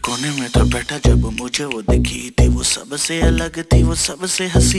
कोने में था बैठा जब मुझे वो दिखी थी, वो सबसे अलग थी, वो सबसे हँसी